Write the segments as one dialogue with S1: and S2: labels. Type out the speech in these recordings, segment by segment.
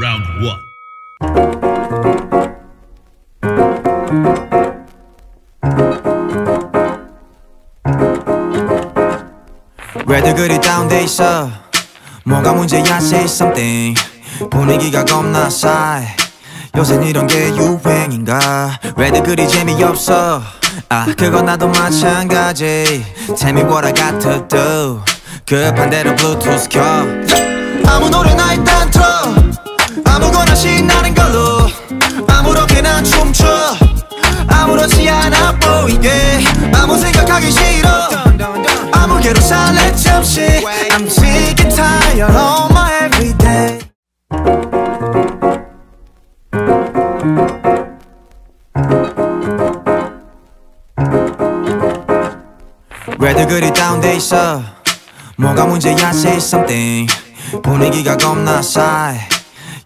S1: Round one.
S2: 왜들 그리 다운돼 있어? 뭐가 문제야 say something. 분위기가 겁나 싸해. 요새 이런 게 유행인가? 왜들 그리 재미없어? 아 그건 나도 마찬가지. Tell me what I got to do 급한 대로 블루투스 켜. 아무 노래나 틀어 아무거나 신나는 걸로. 아무렇게나 춤춰. 아무렇지 않아 보이게. 아무 생각하기 싫어. 아무개로 살래 잠시. I'm sick and tired of my everyday. 왜들 그리 다운돼 있어? 뭐가 문제야 say something. 분위기가 겁나 싸해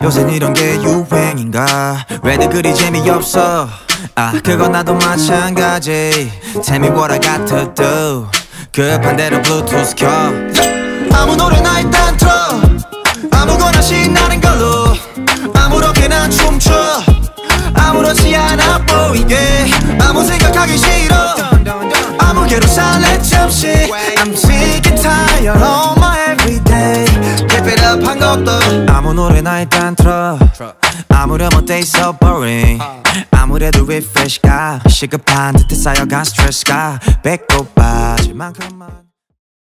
S2: 요새 이런 게 유행인가? 왜들 그리 재미없어? 아 그건 나도 마찬가지. Tell me what I got to do 급한 대로 블루투스 켜. 아무 노래나 일단 틀어. 아무거나 신나는 걸로. 아무렇게나 춤춰. 아무렇지 않아 보이게. 아무 생각하기 싫어. 아무개로 살래 잠시. I'm sick Keep it up 한 것도 아무 노래나 일단 틀어. 아무렴 어때? 있어 boring. 아무래도 refresh가 시급한 듯해 쌓여간 스트레스가 배꼽 빠질 만큼만